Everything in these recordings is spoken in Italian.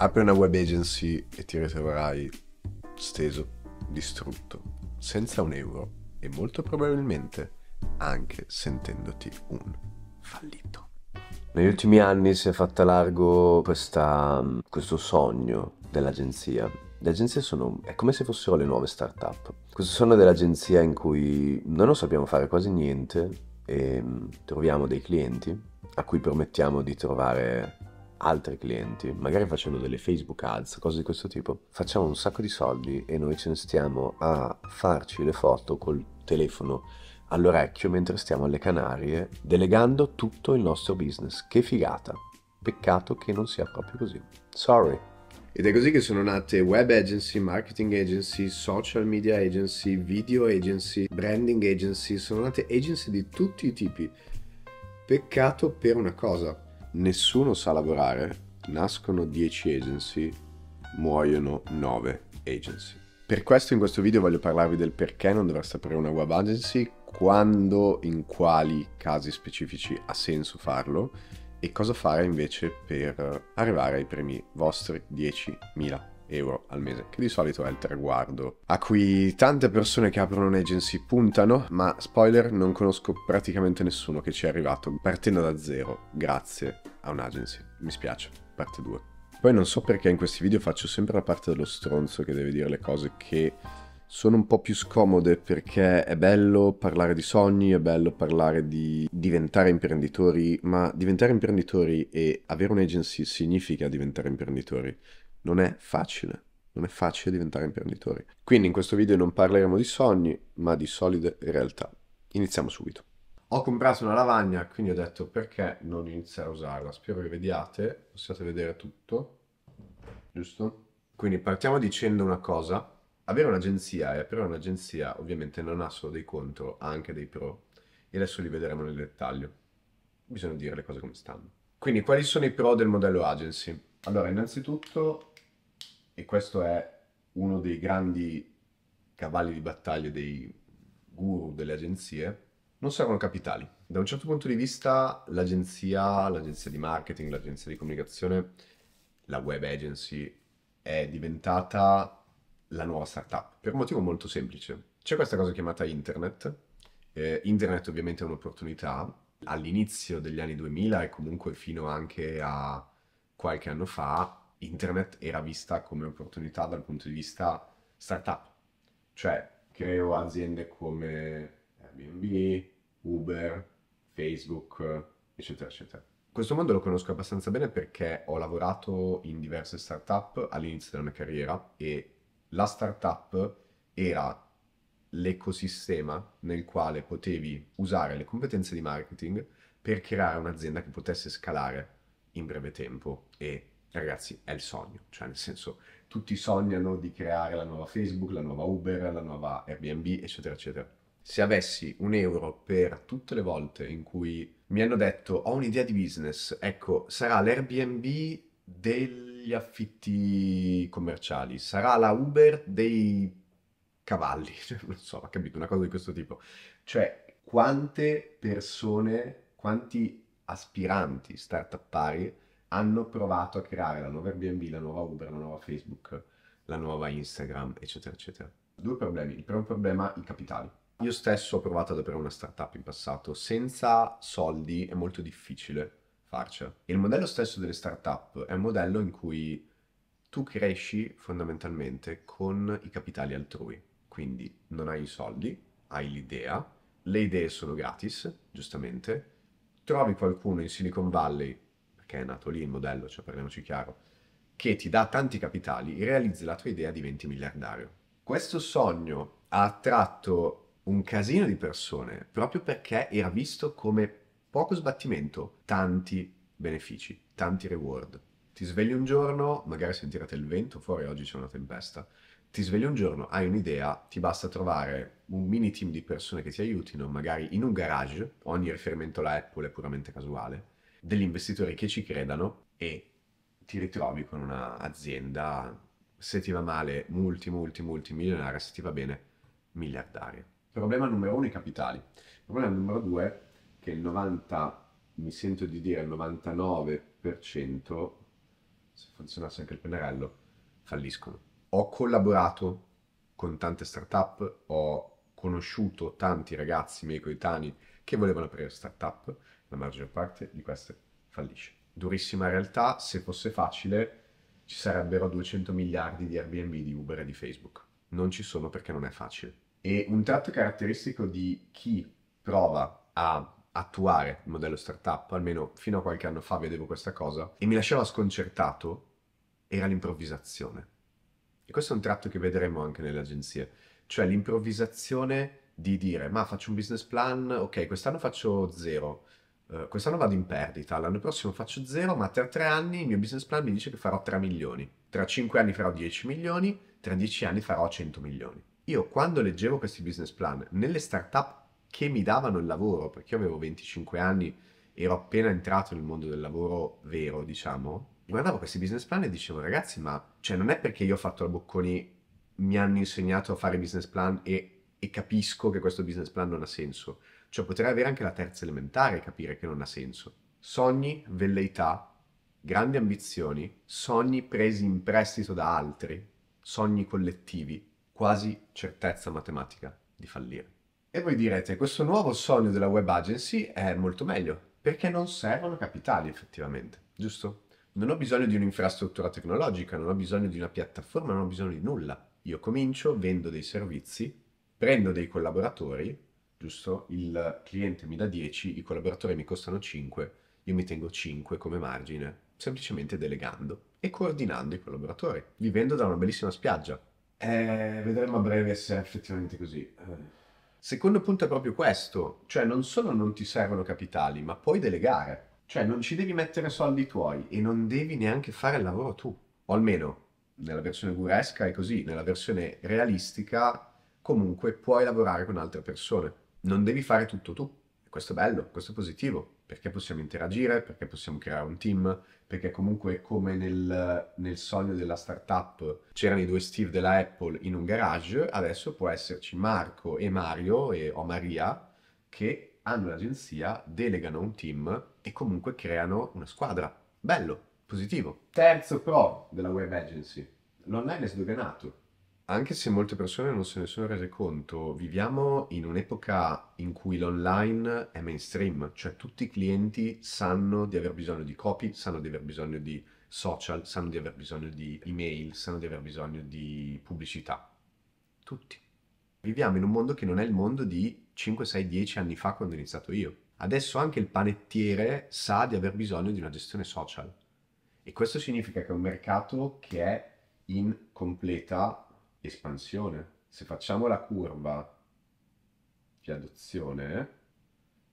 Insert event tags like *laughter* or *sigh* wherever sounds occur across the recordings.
Apri una web agency e ti ritroverai steso, distrutto, senza un euro e molto probabilmente anche sentendoti un fallito. Negli ultimi anni si è fatta largo questa, questo sogno dell'agenzia. Le agenzie sono, è come se fossero le nuove start-up. Questo sogno dell'agenzia in cui noi non sappiamo fare quasi niente e troviamo dei clienti a cui permettiamo di trovare altri clienti, magari facendo delle Facebook ads, cose di questo tipo. Facciamo un sacco di soldi e noi ce ne stiamo a farci le foto col telefono all'orecchio mentre stiamo alle Canarie, delegando tutto il nostro business. Che figata! Peccato che non sia proprio così. Sorry. Ed è così che sono nate web agency, marketing agency, social media agency, video agency, branding agency, sono nate agency di tutti i tipi. Peccato per una cosa, nessuno sa lavorare, nascono 10 agency, muoiono 9 agency. Per questo in questo video voglio parlarvi del perché non dovreste aprire una web agency, quando, in quali casi specifici ha senso farlo e cosa fare invece per arrivare ai primi vostri 10.000 euro al mese, che di solito è il traguardo a cui tante persone che aprono un'agency puntano, ma spoiler, non conosco praticamente nessuno che ci è arrivato partendo da zero grazie a un'agency. Mi spiace, parte 2. Poi non so perché in questi video faccio sempre la parte dello stronzo che deve dire le cose che sono un po' più scomode perché è bello parlare di sogni, è bello parlare di diventare imprenditori, ma diventare imprenditori e avere un'agency significa diventare imprenditori. Non è facile, non è facile diventare imprenditori. Quindi in questo video non parleremo di sogni, ma di solide realtà. Iniziamo subito. Ho comprato una lavagna, quindi ho detto perché non iniziare a usarla. Spero che vediate, possiate vedere tutto, giusto? Quindi partiamo dicendo una cosa avere un'agenzia e aprire un'agenzia ovviamente non ha solo dei contro, ha anche dei pro. E adesso li vedremo nel dettaglio. Bisogna dire le cose come stanno. Quindi, quali sono i pro del modello agency? Allora, innanzitutto, e questo è uno dei grandi cavalli di battaglia dei guru delle agenzie, non servono capitali. Da un certo punto di vista, l'agenzia, l'agenzia di marketing, l'agenzia di comunicazione, la web agency è diventata la nuova startup? Per un motivo molto semplice. C'è questa cosa chiamata internet. Eh, internet ovviamente è un'opportunità. All'inizio degli anni 2000 e comunque fino anche a qualche anno fa, internet era vista come opportunità dal punto di vista startup. Cioè, creo aziende come Airbnb, Uber, Facebook, eccetera, eccetera. Questo mondo lo conosco abbastanza bene perché ho lavorato in diverse startup all'inizio della mia carriera e la startup era l'ecosistema nel quale potevi usare le competenze di marketing per creare un'azienda che potesse scalare in breve tempo e ragazzi è il sogno, cioè nel senso tutti sognano di creare la nuova Facebook, la nuova Uber, la nuova Airbnb, eccetera, eccetera. Se avessi un euro per tutte le volte in cui mi hanno detto ho un'idea di business, ecco, sarà l'Airbnb degli affitti commerciali, sarà la Uber dei cavalli, *laughs* non so, ho capito, una cosa di questo tipo. Cioè, quante persone, quanti aspiranti start-upari hanno provato a creare la nuova Airbnb, la nuova Uber, la nuova Facebook, la nuova Instagram, eccetera, eccetera. Due problemi. Il primo problema, i capitali. Io stesso ho provato ad aprire una startup in passato. Senza soldi è molto difficile farcela. Il modello stesso delle startup è un modello in cui tu cresci fondamentalmente con i capitali altrui. Quindi non hai i soldi, hai l'idea, le idee sono gratis, giustamente, trovi qualcuno in Silicon Valley, perché è nato lì il modello, cioè parliamoci chiaro, che ti dà tanti capitali, realizzi la tua idea, diventi miliardario. Questo sogno ha attratto un casino di persone proprio perché era visto come poco sbattimento, tanti benefici, tanti reward. Ti svegli un giorno, magari sentirete il vento fuori, oggi c'è una tempesta. Ti svegli un giorno, hai un'idea, ti basta trovare un mini team di persone che ti aiutino, magari in un garage, ogni riferimento alla Apple è puramente casuale, degli investitori che ci credano e ti ritrovi con un'azienda, se ti va male, multi, multi, multi milionaria, se ti va bene, miliardaria. Problema numero uno, i capitali. Problema numero due, che il 90, mi sento di dire il 99% se funzionasse anche il pennarello, falliscono. Ho collaborato con tante startup, ho conosciuto tanti ragazzi miei coetanei che volevano aprire startup, la maggior parte di queste fallisce. Durissima realtà, se fosse facile ci sarebbero 200 miliardi di Airbnb, di Uber e di Facebook. Non ci sono perché non è facile. E un tratto caratteristico di chi prova a attuare il modello startup, almeno fino a qualche anno fa vedevo questa cosa, e mi lasciava sconcertato, era l'improvvisazione. E questo è un tratto che vedremo anche nelle agenzie, cioè l'improvvisazione di dire ma faccio un business plan, ok, quest'anno faccio zero, uh, quest'anno vado in perdita, l'anno prossimo faccio zero, ma tra tre anni il mio business plan mi dice che farò 3 milioni, tra cinque anni farò 10 milioni, tra dieci anni farò 100 milioni. Io quando leggevo questi business plan nelle startup che mi davano il lavoro, perché io avevo 25 anni, ero appena entrato nel mondo del lavoro vero, diciamo, guardavo questi business plan e dicevo ragazzi, ma cioè non è perché io ho fatto la Bocconi, mi hanno insegnato a fare business plan e, e capisco che questo business plan non ha senso. Cioè potrei avere anche la terza elementare e capire che non ha senso. Sogni, velleità, grandi ambizioni, sogni presi in prestito da altri, sogni collettivi, quasi certezza matematica di fallire. E voi direte, questo nuovo sogno della web agency è molto meglio, perché non servono capitali effettivamente, giusto? Non ho bisogno di un'infrastruttura tecnologica, non ho bisogno di una piattaforma, non ho bisogno di nulla. Io comincio, vendo dei servizi, prendo dei collaboratori, giusto? Il cliente mi dà 10, i collaboratori mi costano 5, io mi tengo 5 come margine, semplicemente delegando e coordinando i collaboratori, vivendo da una bellissima spiaggia. Eh, vedremo a breve se è effettivamente così. Secondo punto è proprio questo, cioè non solo non ti servono capitali, ma puoi delegare. Cioè non ci devi mettere soldi tuoi e non devi neanche fare il lavoro tu. O almeno nella versione guresca è così, nella versione realistica comunque puoi lavorare con altre persone. Non devi fare tutto tu. Questo è bello, questo è positivo perché possiamo interagire, perché possiamo creare un team, perché comunque come nel, nel, sogno della startup c'erano i due Steve della Apple in un garage, adesso può esserci Marco e Mario e, o Maria che hanno l'agenzia, delegano un team e comunque creano una squadra. Bello, positivo. Terzo pro della web agency. L'online è sdoganato anche se molte persone non se ne sono rese conto, viviamo in un'epoca in cui l'online è mainstream, cioè tutti i clienti sanno di aver bisogno di copy, sanno di aver bisogno di social, sanno di aver bisogno di email, sanno di aver bisogno di pubblicità. Tutti. Viviamo in un mondo che non è il mondo di 5, 6, 10 anni fa quando ho iniziato io. Adesso anche il panettiere sa di aver bisogno di una gestione social. E questo significa che è un mercato che è in completa espansione. Se facciamo la curva di adozione,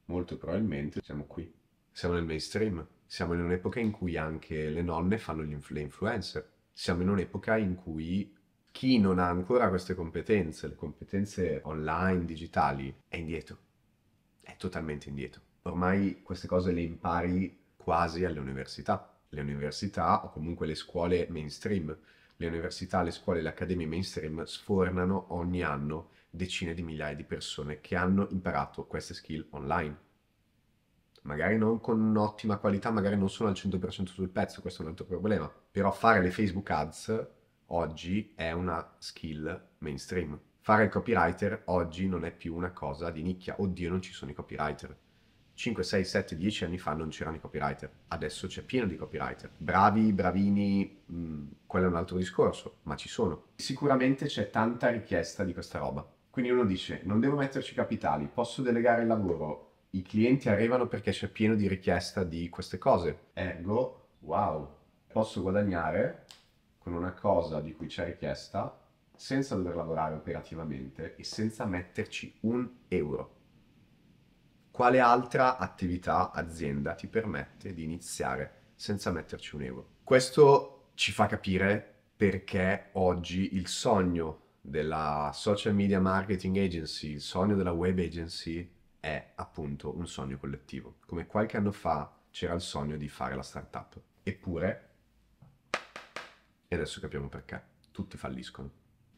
molto probabilmente siamo qui. Siamo nel mainstream. Siamo in un'epoca in cui anche le nonne fanno le influencer. Siamo in un'epoca in cui chi non ha ancora queste competenze, le competenze online, digitali, è indietro. È totalmente indietro. Ormai queste cose le impari quasi alle università. Le università o comunque le scuole mainstream le università, le scuole, le accademie mainstream sfornano ogni anno decine di migliaia di persone che hanno imparato queste skill online. Magari non con ottima qualità, magari non sono al 100% sul pezzo, questo è un altro problema. Però fare le Facebook ads oggi è una skill mainstream. Fare il copywriter oggi non è più una cosa di nicchia. Oddio, non ci sono i copywriter. 5, 6, 7, 10 anni fa non c'erano i copywriter, adesso c'è pieno di copywriter. Bravi, bravini, mh, mm, quello è un altro discorso, ma ci sono. Sicuramente c'è tanta richiesta di questa roba. Quindi uno dice, non devo metterci capitali, posso delegare il lavoro, i clienti arrivano perché c'è pieno di richiesta di queste cose. Ergo, wow, posso guadagnare con una cosa di cui c'è richiesta senza dover lavorare operativamente e senza metterci un euro quale altra attività, azienda ti permette di iniziare senza metterci un euro. Questo ci fa capire perché oggi il sogno della social media marketing agency, il sogno della web agency è appunto un sogno collettivo. Come qualche anno fa c'era il sogno di fare la startup. Eppure, e adesso capiamo perché, tutti falliscono.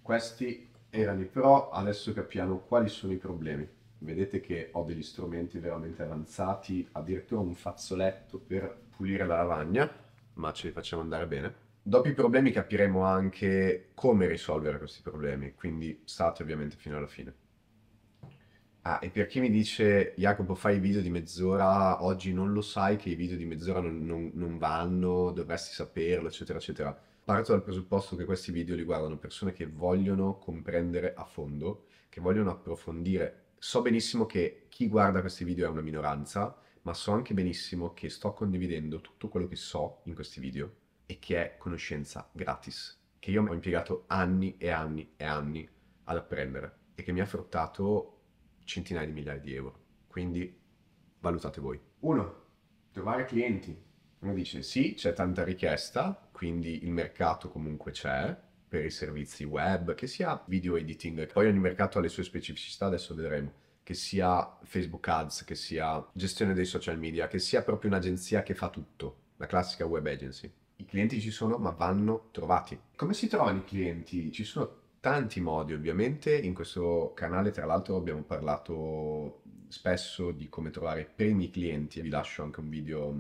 Questi erano i pro, adesso capiamo quali sono i problemi vedete che ho degli strumenti veramente avanzati, addirittura un fazzoletto per pulire la lavagna. ma ce li facciamo andare bene. Dopo i problemi capiremo anche come risolvere questi problemi, quindi state ovviamente fino alla fine. Ah, e per chi mi dice, Jacopo, fai video di mezz'ora, oggi non lo sai che i video di mezz'ora non, non- non vanno, dovresti saperlo, eccetera, eccetera. Parto dal presupposto che questi video li guardano persone che vogliono comprendere a fondo, che vogliono approfondire. So benissimo che chi guarda questi video è una minoranza, ma so anche benissimo che sto condividendo tutto quello che so in questi video e che è conoscenza gratis, che io ho impiegato anni e anni e anni ad apprendere e che mi ha fruttato centinaia di migliaia di euro. Quindi valutate voi. Uno, trovare clienti. Uno dice sì, c'è tanta richiesta, quindi il mercato comunque c'è per i servizi web, che sia video editing, poi ogni mercato ha le sue specificità, adesso vedremo, che sia Facebook Ads, che sia gestione dei social media, che sia proprio un'agenzia che fa tutto, la classica web agency. I clienti ci sono, ma vanno trovati. Come si trovano i clienti? Ci sono tanti modi, ovviamente. In questo canale, tra l'altro, abbiamo parlato spesso di come trovare i primi clienti. Vi lascio anche un video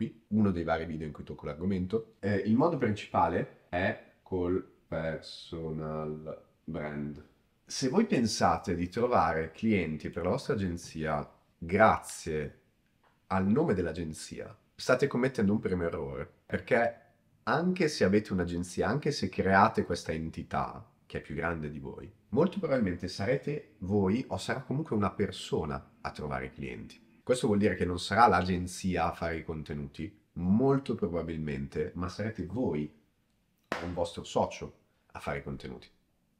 qui, uno dei vari video in cui tocco l'argomento. Eh, il modo principale è col personal brand. Se voi pensate di trovare clienti per la vostra agenzia grazie al nome dell'agenzia, state commettendo un primo errore, perché anche se avete un'agenzia, anche se create questa entità che è più grande di voi, molto probabilmente sarete voi o sarà comunque una persona a trovare clienti. Questo vuol dire che non sarà l'agenzia a fare i contenuti, molto probabilmente, ma sarete voi un vostro socio a fare i contenuti.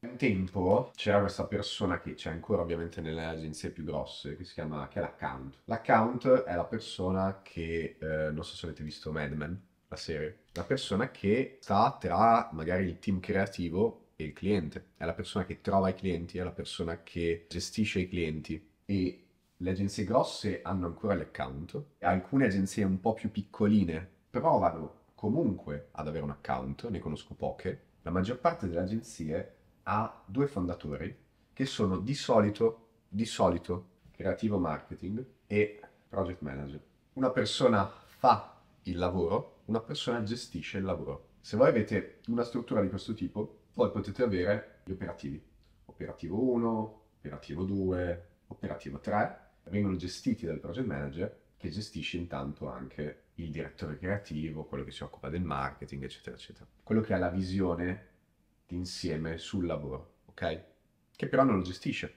Un tempo c'era questa persona che c'è ancora ovviamente nelle agenzie più grosse, che si chiama, che è l'account. L'account è la persona che, eh, non so se avete visto Mad Men, la serie, la persona che sta tra magari il team creativo e il cliente, è la persona che trova i clienti, è la persona che gestisce i clienti e le agenzie grosse hanno ancora l'account, alcune agenzie un po' più piccoline provano comunque ad avere un account, ne conosco poche, la maggior parte delle agenzie ha due fondatori che sono di solito, di solito, creativo marketing e project manager. Una persona fa il lavoro, una persona gestisce il lavoro. Se voi avete una struttura di questo tipo, poi potete avere gli operativi. Operativo 1, operativo 2, operativo 3, vengono gestiti dal project manager che gestisce intanto anche il direttore creativo, quello che si occupa del marketing, eccetera, eccetera. Quello che ha la visione d'insieme sul lavoro, ok? Che però non lo gestisce.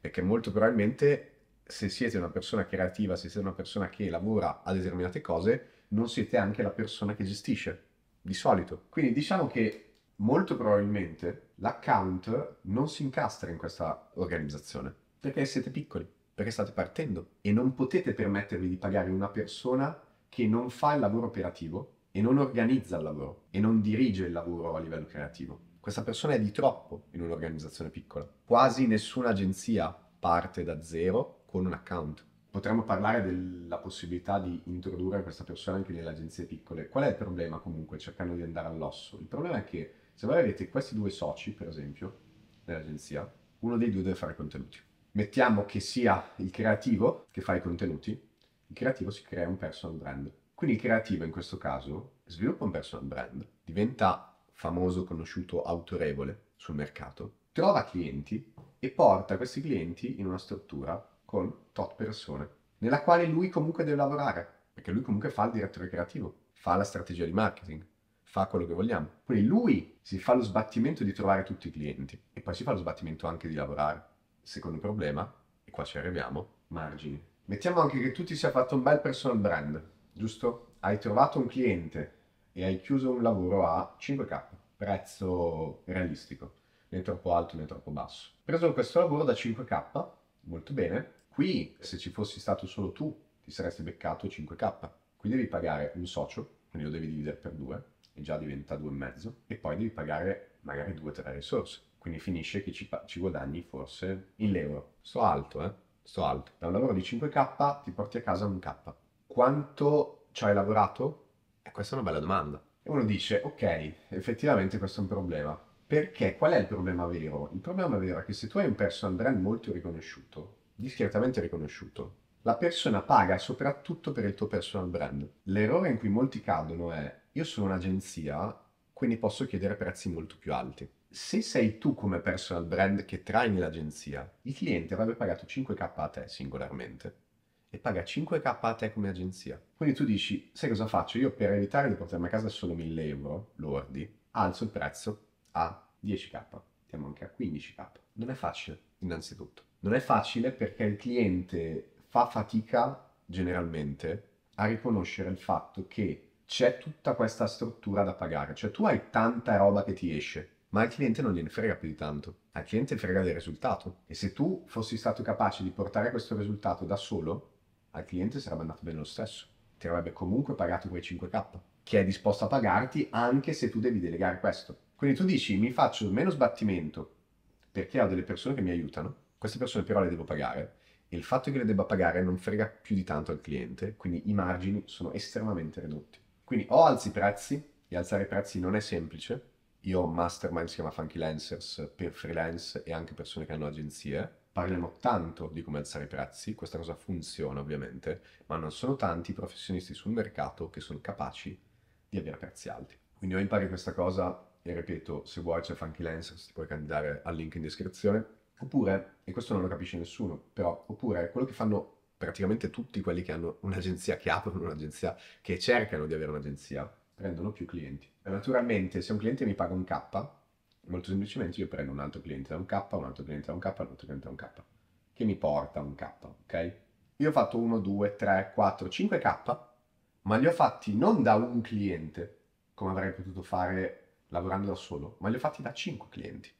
Perché molto probabilmente se siete una persona creativa, se siete una persona che lavora a determinate cose, non siete anche la persona che gestisce, di solito. Quindi diciamo che molto probabilmente l'account non si incastra in questa organizzazione, perché siete piccoli, perché state partendo e non potete permettervi di pagare una persona che non fa il lavoro operativo e non organizza il lavoro e non dirige il lavoro a livello creativo. Questa persona è di troppo in un'organizzazione piccola. Quasi nessuna agenzia parte da zero con un account. Potremmo parlare della possibilità di introdurre questa persona anche nelle agenzie piccole. Qual è il problema comunque, cercando di andare all'osso? Il problema è che se voi avete questi due soci, per esempio, nell'agenzia, uno dei due deve fare contenuti. Mettiamo che sia il creativo che fa i contenuti, il creativo si crea un personal brand. Quindi il creativo in questo caso sviluppa un personal brand, diventa famoso, conosciuto, autorevole sul mercato, trova clienti e porta questi clienti in una struttura con tot persone, nella quale lui comunque deve lavorare, perché lui comunque fa il direttore creativo, fa la strategia di marketing, fa quello che vogliamo. Quindi lui si fa lo sbattimento di trovare tutti i clienti e poi si fa lo sbattimento anche di lavorare. Secondo problema, e qua ci arriviamo, margini. Mettiamo anche che tu ti sia fatto un bel personal brand, giusto? Hai trovato un cliente e hai chiuso un lavoro a 5k, prezzo realistico, né troppo alto né troppo basso. Preso questo lavoro da 5k, molto bene, qui se ci fossi stato solo tu ti saresti beccato 5k, qui devi pagare un socio, quindi lo devi dividere per due, e già diventa due e mezzo, e poi devi pagare magari due o tre risorse, quindi finisce che ci, ci guadagni forse 1000 euro. Sto alto, eh? Sto alto. Da un lavoro di 5k ti porti a casa un k. Quanto ci hai lavorato? E questa è una bella domanda. E uno dice, ok, effettivamente questo è un problema. Perché? Qual è il problema vero? Il problema vero è che se tu hai un personal brand molto riconosciuto, discretamente riconosciuto, La persona paga soprattutto per il tuo personal brand. L'errore in cui molti cadono è io sono un'agenzia, quindi posso chiedere prezzi molto più alti. Se sei tu come personal brand che traini l'agenzia, il cliente avrebbe pagato 5k a te singolarmente e paga 5k a te come agenzia. Quindi tu dici, sai cosa faccio? Io per evitare di portarmi a casa solo 1000 euro lordi, alzo il prezzo a 10k, andiamo anche a 15k. Non è facile, innanzitutto. Non è facile perché il cliente fa fatica generalmente a riconoscere il fatto che c'è tutta questa struttura da pagare, cioè tu hai tanta roba che ti esce, ma al cliente non gliene frega più di tanto, al cliente frega del risultato e se tu fossi stato capace di portare questo risultato da solo, al cliente sarebbe andato bene lo stesso, ti avrebbe comunque pagato quei 5k, che è disposto a pagarti anche se tu devi delegare questo. Quindi tu dici mi faccio meno sbattimento perché ho delle persone che mi aiutano, queste persone però le devo pagare e il fatto che le debba pagare non frega più di tanto al cliente, quindi i margini sono estremamente ridotti. Quindi o alzi i prezzi, e alzare i prezzi non è semplice, io ho un mastermind, si chiama Funky Lancers, per freelance e anche persone che hanno agenzie. Parliamo tanto di come alzare i prezzi, questa cosa funziona ovviamente, ma non sono tanti i professionisti sul mercato che sono capaci di avere prezzi alti. Quindi o impari questa cosa e ripeto, se vuoi c'è Funky Lancers, ti puoi candidare al link in descrizione, oppure, e questo non lo capisce nessuno, però, oppure quello che fanno praticamente tutti quelli che hanno un'agenzia, che aprono un'agenzia, che cercano di avere un'agenzia, prendono più clienti. Naturalmente, se un cliente mi paga un K, molto semplicemente io prendo un altro cliente da un K, un altro cliente da un K, un altro cliente da un K, che mi porta un K, ok? Io ho fatto 1, 2, 3, 4, 5 K, ma li ho fatti non da un cliente, come avrei potuto fare lavorando da solo, ma li ho fatti da 5 clienti.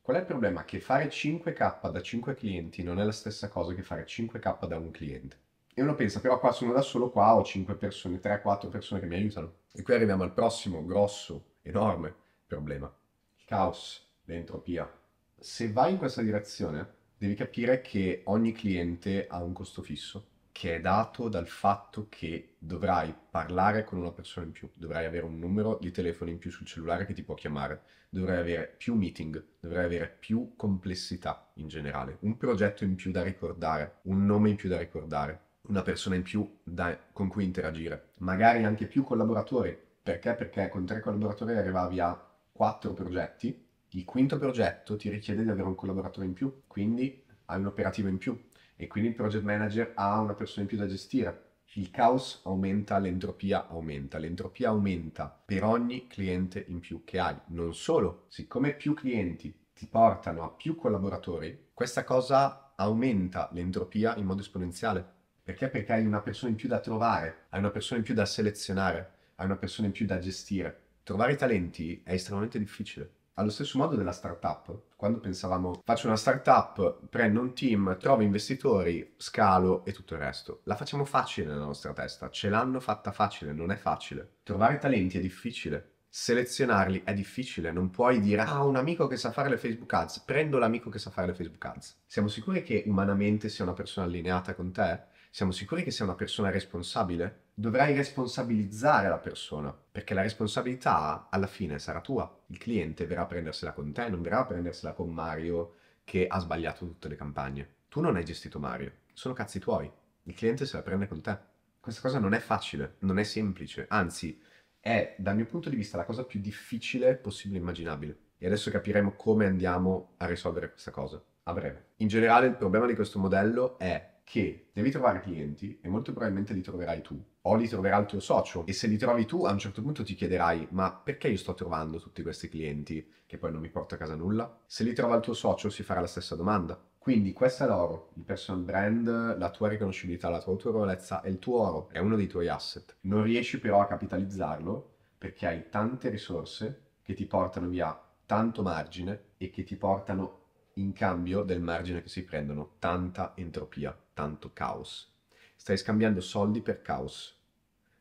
Qual è il problema? Che fare 5k da 5 clienti non è la stessa cosa che fare 5k da un cliente. E uno pensa, però qua sono da solo, qua ho 5 persone, 3-4 persone che mi aiutano. E qui arriviamo al prossimo grosso, enorme problema. Il caos, l'entropia. Se vai in questa direzione, devi capire che ogni cliente ha un costo fisso che è dato dal fatto che dovrai parlare con una persona in più, dovrai avere un numero di telefono in più sul cellulare che ti può chiamare, dovrai avere più meeting, dovrai avere più complessità in generale, un progetto in più da ricordare, un nome in più da ricordare, una persona in più da, con cui interagire, magari anche più collaboratori. Perché? Perché con tre collaboratori arrivavi a quattro progetti, il quinto progetto ti richiede di avere un collaboratore in più, quindi hai un operativo in più e quindi il project manager ha una persona in più da gestire. Il caos aumenta, l'entropia aumenta. L'entropia aumenta per ogni cliente in più che hai. Non solo, siccome più clienti ti portano a più collaboratori, questa cosa aumenta l'entropia in modo esponenziale. Perché? Perché hai una persona in più da trovare, hai una persona in più da selezionare, hai una persona in più da gestire. Trovare i talenti è estremamente difficile. Allo stesso modo della startup, quando pensavamo faccio una startup, prendo un team, trovo investitori, scalo e tutto il resto. La facciamo facile nella nostra testa, ce l'hanno fatta facile, non è facile. Trovare talenti è difficile, selezionarli è difficile, non puoi dire ah un amico che sa fare le Facebook ads, prendo l'amico che sa fare le Facebook ads. Siamo sicuri che umanamente sia una persona allineata con te? Siamo sicuri che sia una persona responsabile? dovrai responsabilizzare la persona, perché la responsabilità alla fine sarà tua. Il cliente verrà a prendersela con te, non verrà a prendersela con Mario che ha sbagliato tutte le campagne. Tu non hai gestito Mario, sono cazzi tuoi. Il cliente se la prende con te. Questa cosa non è facile, non è semplice, anzi è dal mio punto di vista la cosa più difficile possibile immaginabile. E adesso capiremo come andiamo a risolvere questa cosa a breve. In generale il problema di questo modello è che devi trovare clienti e molto probabilmente li troverai tu o li troverà il tuo socio e se li trovi tu a un certo punto ti chiederai ma perché io sto trovando tutti questi clienti che poi non mi porto a casa nulla? Se li trova il tuo socio si farà la stessa domanda. Quindi questo è l'oro, il personal brand, la tua riconoscibilità, la tua autorevolezza è il tuo oro, è uno dei tuoi asset. Non riesci però a capitalizzarlo perché hai tante risorse che ti portano via tanto margine e che ti portano in cambio del margine che si prendono tanta entropia, tanto caos. Stai scambiando soldi per caos,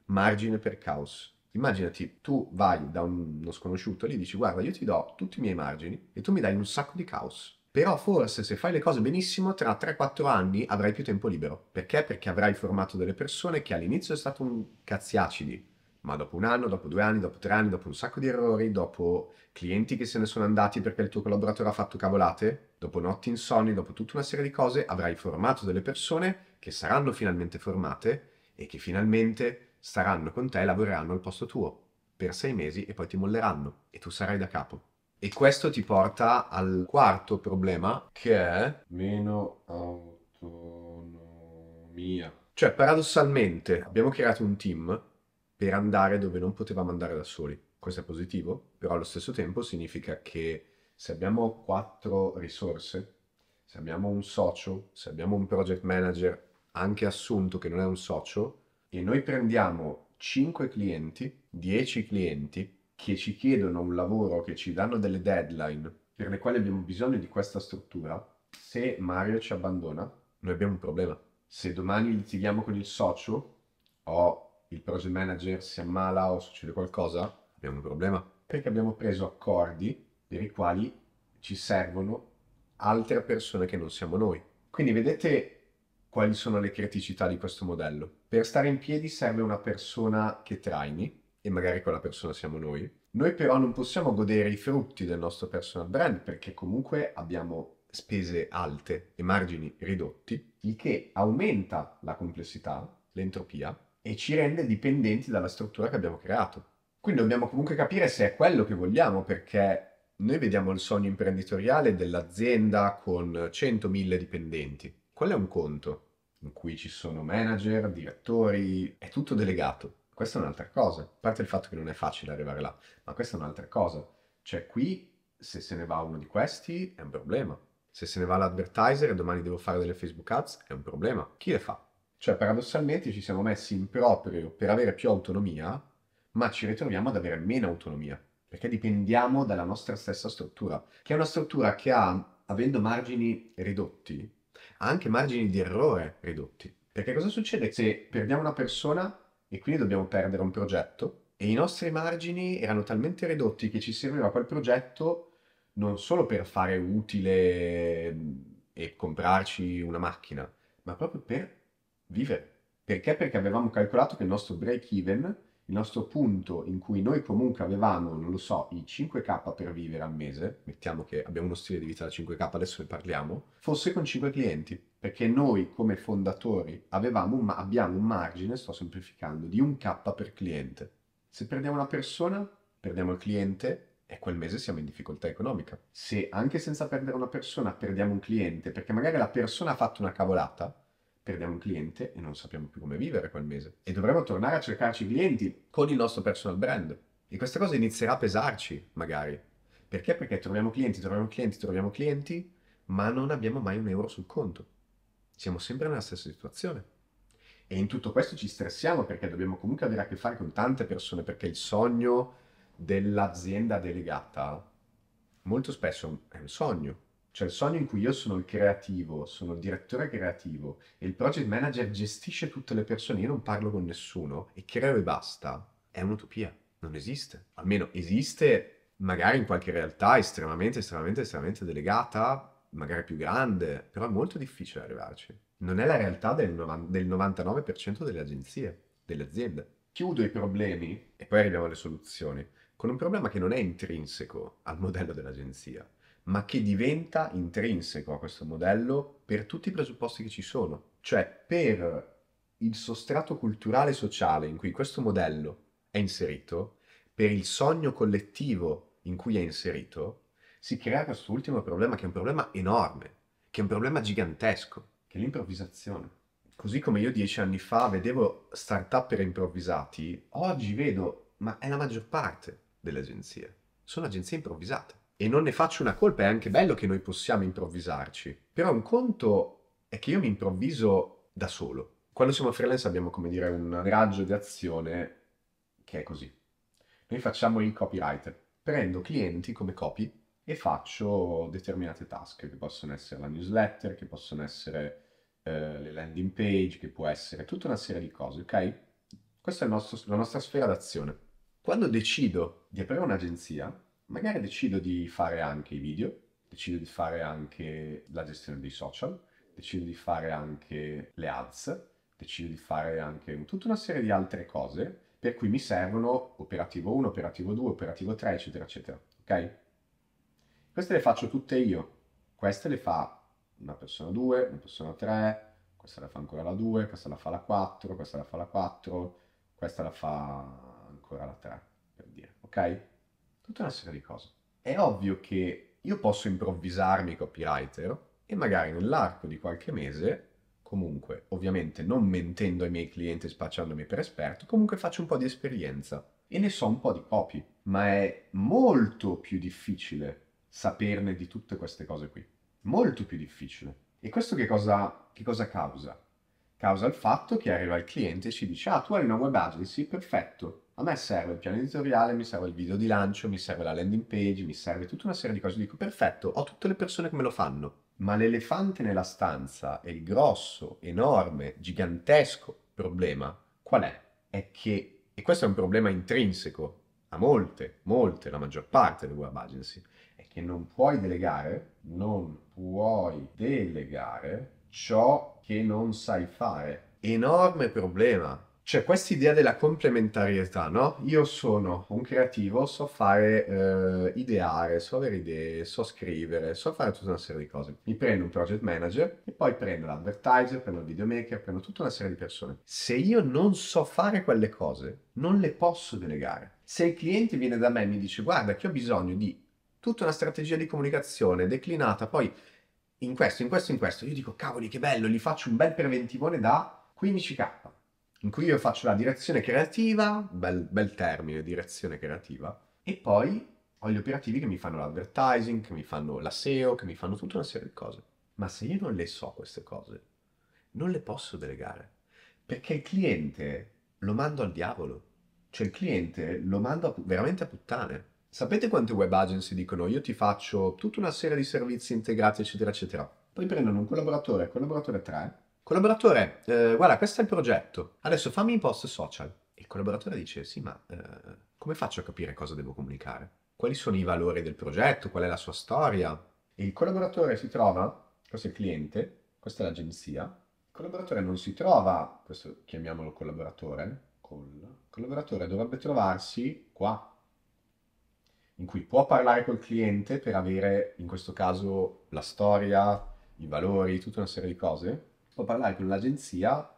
margine per caos. Immaginati, tu vai da uno sconosciuto e gli dici guarda io ti do tutti i miei margini e tu mi dai un sacco di caos. Però forse se fai le cose benissimo tra 3-4 anni avrai più tempo libero. Perché? Perché avrai formato delle persone che all'inizio è stato un cazziacidi, ma dopo un anno, dopo due anni, dopo tre anni, dopo un sacco di errori, dopo clienti che se ne sono andati perché il tuo collaboratore ha fatto cavolate, dopo notti insonni, dopo tutta una serie di cose, avrai formato delle persone che saranno finalmente formate e che finalmente staranno con te e lavoreranno al posto tuo per sei mesi e poi ti molleranno e tu sarai da capo. E questo ti porta al quarto problema che è meno autonomia. Cioè, paradossalmente, abbiamo creato un team per andare dove non potevamo andare da soli. Questo è positivo, però allo stesso tempo significa che se abbiamo quattro risorse, se abbiamo un socio, se abbiamo un project manager anche assunto che non è un socio, e noi prendiamo 5 clienti, 10 clienti che ci chiedono un lavoro, che ci danno delle deadline per le quali abbiamo bisogno di questa struttura, se Mario ci abbandona, noi abbiamo un problema. Se domani litighiamo con il socio o il project manager si ammala o succede qualcosa, abbiamo un problema. Perché abbiamo preso accordi per i quali ci servono altre persone che non siamo noi. Quindi vedete quali sono le criticità di questo modello. Per stare in piedi serve una persona che traini, e magari quella persona siamo noi. Noi però non possiamo godere i frutti del nostro personal brand perché comunque abbiamo spese alte e margini ridotti, il che aumenta la complessità, l'entropia, e ci rende dipendenti dalla struttura che abbiamo creato. Quindi dobbiamo comunque capire se è quello che vogliamo, perché noi vediamo il sogno imprenditoriale dell'azienda con 100.000 dipendenti. Quello è un conto in cui ci sono manager, direttori, è tutto delegato. Questa è un'altra cosa, a parte il fatto che non è facile arrivare là, ma questa è un'altra cosa. Cioè qui, se se ne va uno di questi, è un problema. Se se ne va l'advertiser e domani devo fare delle Facebook ads, è un problema. Chi le fa? Cioè, paradossalmente ci siamo messi in proprio per avere più autonomia, ma ci ritroviamo ad avere meno autonomia, perché dipendiamo dalla nostra stessa struttura, che è una struttura che ha, avendo margini ridotti, ha anche margini di errore ridotti. Perché cosa succede se perdiamo una persona e quindi dobbiamo perdere un progetto e i nostri margini erano talmente ridotti che ci serviva quel progetto non solo per fare utile e comprarci una macchina, ma proprio per vivere. Perché? Perché avevamo calcolato che il nostro break even, il nostro punto in cui noi comunque avevamo, non lo so, i 5k per vivere al mese, mettiamo che abbiamo uno stile di vita da 5k, adesso ne parliamo, fosse con 5 clienti. Perché noi come fondatori un, abbiamo un margine, sto semplificando, di un k per cliente. Se perdiamo una persona, perdiamo il cliente e quel mese siamo in difficoltà economica. Se anche senza perdere una persona perdiamo un cliente, perché magari la persona ha fatto una cavolata, perdiamo un cliente e non sappiamo più come vivere quel mese. E dovremo tornare a cercarci clienti con il nostro personal brand. E questa cosa inizierà a pesarci, magari. Perché? Perché troviamo clienti, troviamo clienti, troviamo clienti, ma non abbiamo mai un euro sul conto. Siamo sempre nella stessa situazione. E in tutto questo ci stressiamo perché dobbiamo comunque avere a che fare con tante persone, perché il sogno dell'azienda delegata molto spesso è un sogno, cioè il sogno in cui io sono il creativo, sono il direttore creativo e il project manager gestisce tutte le persone, io non parlo con nessuno e creo e basta, è un'utopia, non esiste. Almeno esiste magari in qualche realtà estremamente, estremamente, estremamente delegata, magari più grande, però è molto difficile arrivarci. Non è la realtà del, no- del 99% delle agenzie, delle aziende. Chiudo i problemi e poi arriviamo alle soluzioni, con un problema che non è intrinseco al modello dell'agenzia ma che diventa intrinseco a questo modello per tutti i presupposti che ci sono. Cioè, per il sostrato culturale e sociale in cui questo modello è inserito, per il sogno collettivo in cui è inserito, si crea questo ultimo problema che è un problema enorme, che è un problema gigantesco, che è l'improvvisazione. Così come io dieci anni fa vedevo start-up improvvisati, oggi vedo, ma è la maggior parte delle agenzie. Sono agenzie improvvisate e non ne faccio una colpa, è anche bello che noi possiamo improvvisarci. Però un conto è che io mi improvviso da solo. Quando siamo freelance abbiamo, come dire, un raggio di azione che è così. Noi facciamo il copywriter. Prendo clienti come copy e faccio determinate task, che possono essere la newsletter, che possono essere eh, le landing page, che può essere tutta una serie di cose, ok? Questa è nostro, la nostra sfera d'azione. Quando decido di aprire un'agenzia, magari decido di fare anche i video, decido di fare anche la gestione dei social, decido di fare anche le ads, decido di fare anche tutta una serie di altre cose per cui mi servono operativo 1, operativo 2, operativo 3, eccetera, eccetera. Ok? Queste le faccio tutte io. Queste le fa una persona 2, una persona 3, questa la fa ancora la 2, questa la fa la 4, questa la fa la 4, questa la fa ancora la 3, per dire, ok? Tutta una serie di cose. È ovvio che io posso improvvisarmi copywriter e magari nell'arco di qualche mese comunque, ovviamente non mentendo ai miei clienti e spacciandomi per esperto, comunque faccio un po' di esperienza e ne so un po' di copy, ma è molto più difficile saperne di tutte queste cose qui. Molto più difficile. E questo che cosa, che cosa causa? Causa il fatto che arriva il cliente e ci dice, ah, tu hai una web agency, perfetto, a me serve il piano editoriale, mi serve il video di lancio, mi serve la landing page, mi serve tutta una serie di cose. Dico, perfetto, ho tutte le persone che me lo fanno ma l'elefante nella stanza e il grosso, enorme, gigantesco problema qual è? È che, e questo è un problema intrinseco a molte, molte, la maggior parte delle web agency, è che non puoi delegare, non puoi delegare ciò che non sai fare. Enorme problema c'è questa idea della complementarietà, no? Io sono un creativo, so fare, eh, ideare, so avere idee, so scrivere, so fare tutta una serie di cose. Mi prendo un project manager e poi prendo l'advertiser, prendo il videomaker, prendo tutta una serie di persone. Se io non so fare quelle cose, non le posso delegare. Se il cliente viene da me e mi dice guarda che ho bisogno di tutta una strategia di comunicazione declinata, poi in questo, in questo, in questo, io dico cavoli che bello, gli faccio un bel preventivone da 15k in cui io faccio la direzione creativa, bel, bel termine, direzione creativa, e poi ho gli operativi che mi fanno l'advertising, che mi fanno la SEO, che mi fanno tutta una serie di cose. Ma se io non le so queste cose, non le posso delegare, perché il cliente lo mando al diavolo. Cioè il cliente lo mando a, veramente a puttane. Sapete quante web agency dicono io ti faccio tutta una serie di servizi integrati, eccetera, eccetera. Poi prendono un collaboratore, collaboratore 3, Collaboratore, eh, guarda, questo è il progetto. Adesso fammi i post social. Il collaboratore dice, sì, ma eh, come faccio a capire cosa devo comunicare? Quali sono i valori del progetto? Qual è la sua storia? E il collaboratore si trova, questo è il cliente, questa è l'agenzia, il collaboratore non si trova, questo chiamiamolo collaboratore, il collaboratore dovrebbe trovarsi qua, in cui può parlare col cliente per avere, in questo caso, la storia, i valori, tutta una serie di cose, può parlare con l'agenzia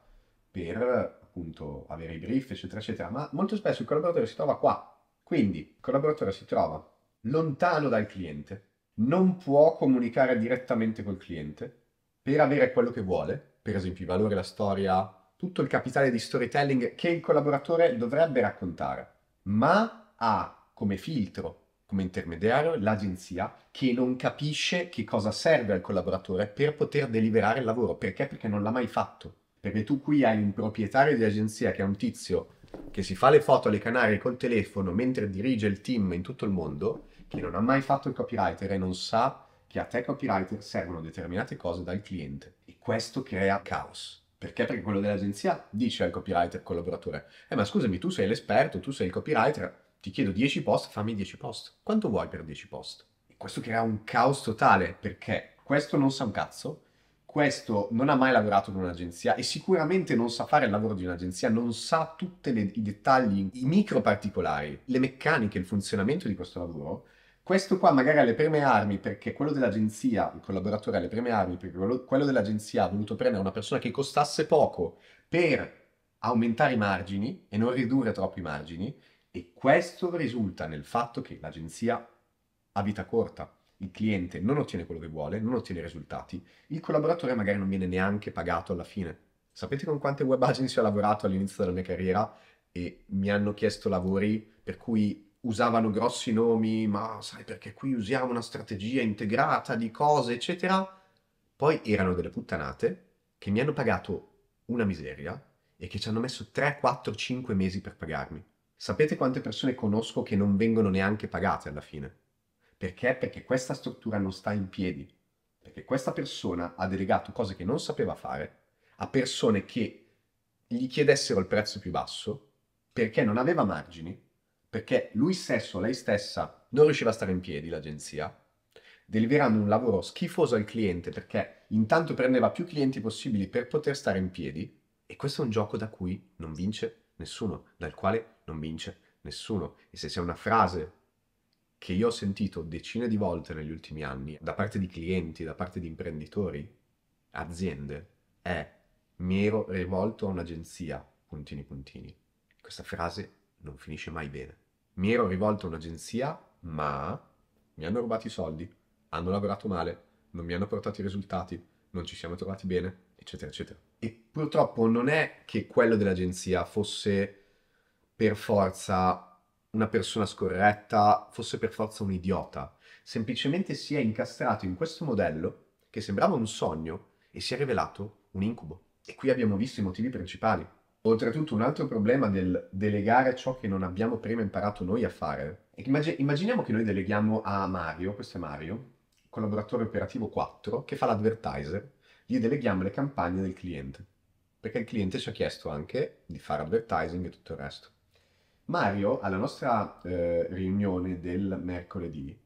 per appunto avere i brief, eccetera, eccetera, ma molto spesso il collaboratore si trova qua. Quindi il collaboratore si trova lontano dal cliente, non può comunicare direttamente col cliente per avere quello che vuole, per esempio i valori, la storia, tutto il capitale di storytelling che il collaboratore dovrebbe raccontare, ma ha come filtro come intermediario l'agenzia che non capisce che cosa serve al collaboratore per poter deliberare il lavoro. Perché? Perché non l'ha mai fatto. Perché tu qui hai un proprietario di agenzia che è un tizio che si fa le foto alle Canarie col telefono mentre dirige il team in tutto il mondo, che non ha mai fatto il copywriter e non sa che a te copywriter servono determinate cose dal cliente. E questo crea caos. Perché? Perché quello dell'agenzia dice al copywriter collaboratore, eh ma scusami, tu sei l'esperto, tu sei il copywriter, ti chiedo 10 post, fammi 10 post. Quanto vuoi per 10 post? E questo crea un caos totale perché questo non sa un cazzo, questo non ha mai lavorato in un'agenzia e sicuramente non sa fare il lavoro di un'agenzia, non sa tutti i dettagli, i micro particolari, le meccaniche, il funzionamento di questo lavoro. Questo qua magari ha le prime armi perché quello dell'agenzia, il collaboratore ha le prime armi perché quello, dell'agenzia ha voluto prendere una persona che costasse poco per aumentare i margini e non ridurre troppo i margini e questo risulta nel fatto che l'agenzia ha vita corta, il cliente non ottiene quello che vuole, non ottiene risultati, il collaboratore magari non viene neanche pagato alla fine. Sapete con quante web agency ho lavorato all'inizio della mia carriera e mi hanno chiesto lavori per cui usavano grossi nomi, ma sai perché qui usiamo una strategia integrata di cose, eccetera. Poi erano delle puttanate che mi hanno pagato una miseria e che ci hanno messo 3, 4, 5 mesi per pagarmi. Sapete quante persone conosco che non vengono neanche pagate alla fine? Perché? Perché questa struttura non sta in piedi. Perché questa persona ha delegato cose che non sapeva fare a persone che gli chiedessero il prezzo più basso perché non aveva margini, perché lui stesso, lei stessa, non riusciva a stare in piedi, l'agenzia, deliberando un lavoro schifoso al cliente perché intanto prendeva più clienti possibili per poter stare in piedi e questo è un gioco da cui non vince Nessuno, dal quale non vince nessuno. E se c'è una frase che io ho sentito decine di volte negli ultimi anni da parte di clienti, da parte di imprenditori, aziende, è mi ero rivolto a un'agenzia, puntini puntini. Questa frase non finisce mai bene. Mi ero rivolto a un'agenzia, ma mi hanno rubato i soldi, hanno lavorato male, non mi hanno portato i risultati, non ci siamo trovati bene, eccetera, eccetera. E purtroppo non è che quello dell'agenzia fosse per forza una persona scorretta, fosse per forza un idiota. Semplicemente si è incastrato in questo modello che sembrava un sogno e si è rivelato un incubo. E qui abbiamo visto i motivi principali. Oltretutto un altro problema del delegare ciò che non abbiamo prima imparato noi a fare. Immaginiamo che noi deleghiamo a Mario, questo è Mario, collaboratore operativo 4, che fa l'advertiser, gli deleghiamo le campagne del cliente. Perché il cliente ci ha chiesto anche di fare advertising e tutto il resto. Mario, alla nostra eh, riunione del mercoledì,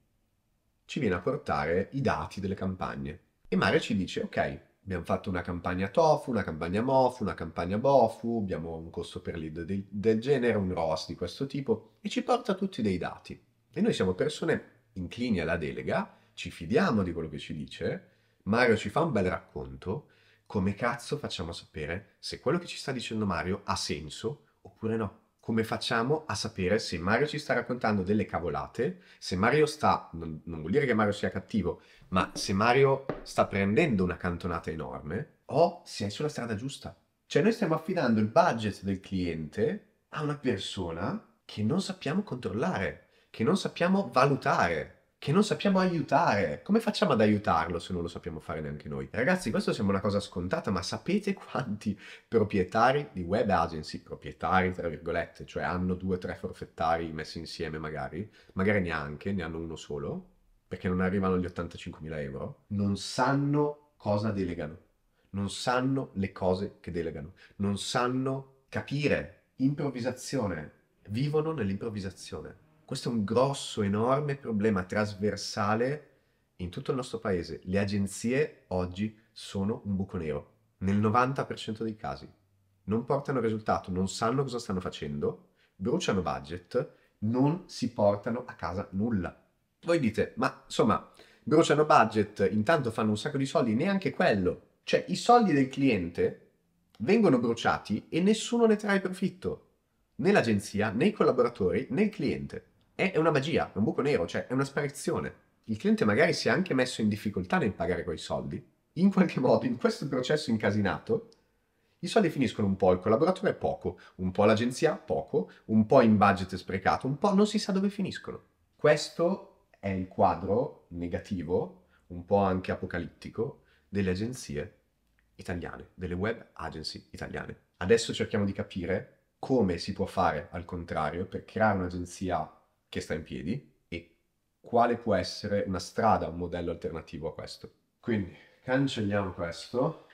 ci viene a portare i dati delle campagne. E Mario ci dice, ok, Abbiamo fatto una campagna TOFU, una campagna MOFU, una campagna BOFU, abbiamo un costo per lead del, del genere, un ROAS di questo tipo e ci porta tutti dei dati. E noi siamo persone inclini alla delega, ci fidiamo di quello che ci dice, Mario ci fa un bel racconto, come cazzo facciamo a sapere se quello che ci sta dicendo Mario ha senso oppure no? come facciamo a sapere se Mario ci sta raccontando delle cavolate, se Mario sta, non, non, vuol dire che Mario sia cattivo, ma se Mario sta prendendo una cantonata enorme o se è sulla strada giusta. Cioè noi stiamo affidando il budget del cliente a una persona che non sappiamo controllare, che non sappiamo valutare che non sappiamo aiutare. Come facciamo ad aiutarlo se non lo sappiamo fare neanche noi? Ragazzi, questo sembra una cosa scontata, ma sapete *laughs* quanti proprietari di web agency, proprietari tra virgolette, cioè hanno due o tre forfettari messi insieme magari, magari neanche, ne hanno uno solo, perché non arrivano agli 85.000 euro, non sanno cosa delegano, non sanno le cose che delegano, non sanno capire. Improvvisazione, vivono nell'improvvisazione questo è un grosso, enorme problema trasversale in tutto il nostro paese. Le agenzie oggi sono un buco nero, nel 90% dei casi. Non portano risultato, non sanno cosa stanno facendo, bruciano budget, non si portano a casa nulla. Voi dite, ma insomma, bruciano budget, intanto fanno un sacco di soldi, neanche quello. Cioè, i soldi del cliente vengono bruciati e nessuno ne trae profitto. Né l'agenzia, né i collaboratori, né il cliente è una magia, è un buco nero, cioè è una sparizione. Il cliente magari si è anche messo in difficoltà nel pagare quei soldi. In qualche modo, in questo processo incasinato, i soldi finiscono un po' il collaboratore poco, un po' l'agenzia poco, un po' in budget sprecato, un po' non si sa dove finiscono. Questo è il quadro negativo, un po' anche apocalittico, delle agenzie italiane, delle web agency italiane. Adesso cerchiamo di capire come si può fare al contrario per creare un'agenzia che sta in piedi e quale può essere una strada, un modello alternativo a questo. Quindi cancelliamo questo,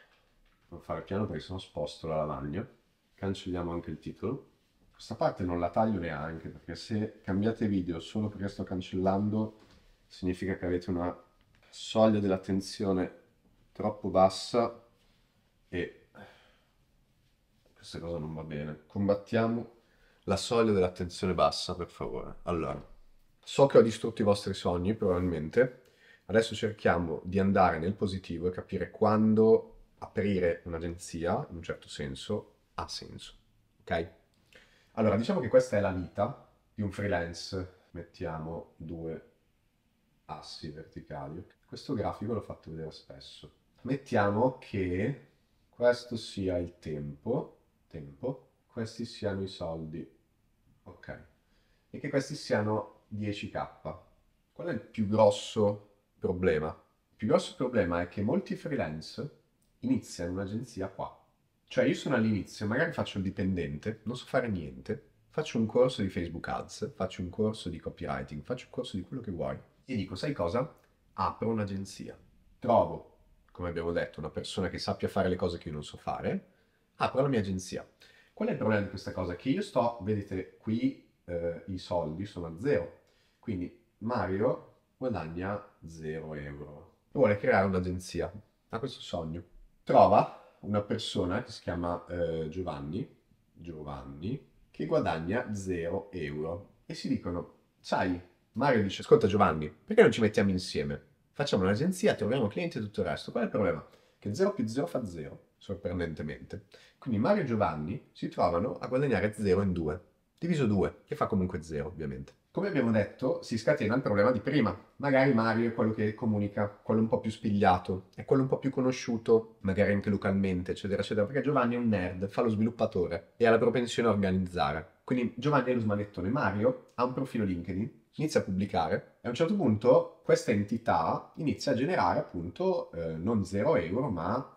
devo fare piano perché sono sposto la lavagna, cancelliamo anche il titolo. Questa parte non la taglio neanche perché se cambiate video solo perché sto cancellando significa che avete una soglia dell'attenzione troppo bassa e questa cosa non va bene. Combattiamo la soglia dell'attenzione bassa, per favore. Allora, so che ho distrutto i vostri sogni, probabilmente. Adesso cerchiamo di andare nel positivo e capire quando aprire un'agenzia, in un certo senso, ha senso. Ok? Allora, diciamo che questa è la vita di un freelance. Mettiamo due assi verticali. Questo grafico l'ho fatto vedere spesso. Mettiamo che questo sia il tempo, tempo questi siano i soldi. Ok. E che questi siano 10k. Qual è il più grosso problema? Il più grosso problema è che molti freelance iniziano un'agenzia qua. Cioè io sono all'inizio, magari faccio il dipendente, non so fare niente, faccio un corso di Facebook Ads, faccio un corso di copywriting, faccio un corso di quello che vuoi. E dico, sai cosa? Apro un'agenzia. Trovo, come abbiamo detto, una persona che sappia fare le cose che io non so fare, apro la mia agenzia. Qual è il problema di questa cosa? Che io sto, vedete, qui eh, i soldi sono a zero. Quindi Mario guadagna 0 euro. Vuole creare un'agenzia. Ha questo sogno. Trova una persona che si chiama eh, Giovanni Giovanni che guadagna 0 euro e si dicono, sai, Mario dice, ascolta Giovanni, perché non ci mettiamo insieme? Facciamo un'agenzia, troviamo clienti e tutto il resto. Qual è il problema? Che 0 più 0 fa 0, sorprendentemente. Quindi Mario e Giovanni si trovano a guadagnare 0 in 2, diviso 2, che fa comunque 0 ovviamente. Come abbiamo detto, si scatena il problema di prima. Magari Mario è quello che comunica, quello un po' più spigliato, è quello un po' più conosciuto, magari anche localmente, eccetera, eccetera, perché Giovanni è un nerd, fa lo sviluppatore e ha la propensione a organizzare. Quindi Giovanni è lo smanettone, Mario ha un profilo LinkedIn, inizia a pubblicare e a un certo punto questa entità inizia a generare appunto eh, non 0 euro ma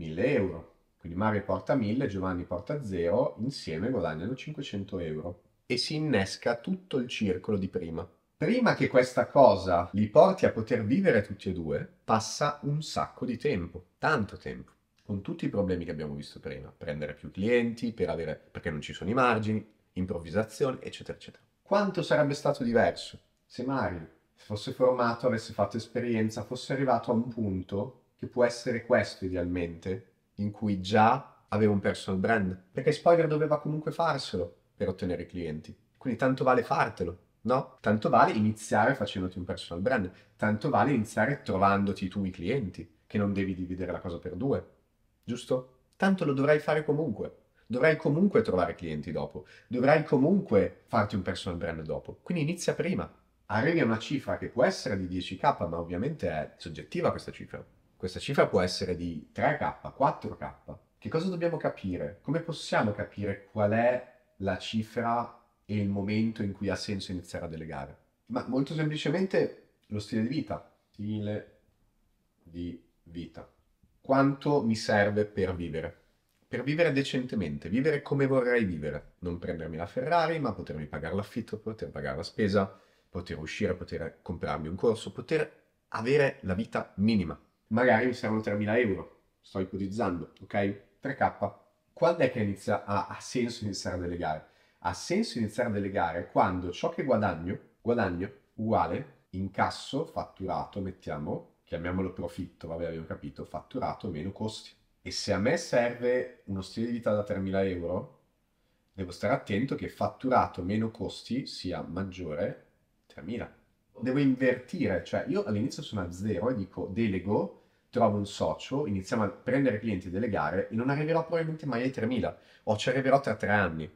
1000 euro. Quindi Mario porta 1000, Giovanni porta 0, insieme guadagnano 500 euro e si innesca tutto il circolo di prima. Prima che questa cosa li porti a poter vivere tutti e due, passa un sacco di tempo, tanto tempo, con tutti i problemi che abbiamo visto prima, prendere più clienti, per avere, perché non ci sono i margini, improvvisazione, eccetera, eccetera. Quanto sarebbe stato diverso se Mario fosse formato, avesse fatto esperienza, fosse arrivato a un punto che può essere questo idealmente, in cui già aveva un personal brand, perché Spoiler doveva comunque farselo, per ottenere clienti. Quindi tanto vale fartelo, no? Tanto vale iniziare facendoti un personal brand, tanto vale iniziare trovandoti tu i clienti, che non devi dividere la cosa per due, giusto? Tanto lo dovrai fare comunque. Dovrai comunque trovare clienti dopo, dovrai comunque farti un personal brand dopo. Quindi inizia prima. Arrivi a una cifra che può essere di 10k, ma ovviamente è soggettiva questa cifra. Questa cifra può essere di 3k, 4k. Che cosa dobbiamo capire? Come possiamo capire qual è la cifra e il momento in cui ha senso iniziare a delegare. Ma molto semplicemente lo stile di vita. Stile di vita. Quanto mi serve per vivere? Per vivere decentemente, vivere come vorrei vivere. Non prendermi la Ferrari, ma potermi pagare l'affitto, poter pagare la spesa, poter uscire, poter comprarmi un corso, poter avere la vita minima. Magari mi servono 3.000 euro, sto ipotizzando, ok? 3K, quando è che inizia a, ha senso iniziare a delegare? Ha senso iniziare a delegare quando ciò che guadagno, guadagno uguale incasso, fatturato, mettiamo, chiamiamolo profitto, vabbè abbiamo capito, fatturato meno costi. E se a me serve uno stile di vita da 3.000 euro, devo stare attento che fatturato meno costi sia maggiore 3.000. Devo invertire, cioè io all'inizio sono a zero e dico delego trovo un socio, iniziamo a prendere clienti e delegare e non arriverò probabilmente mai ai 3.000 o ci arriverò tra tre anni.